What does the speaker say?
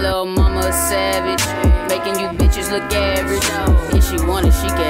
little mama savage. Making you bitches look average. If she wanted, she can.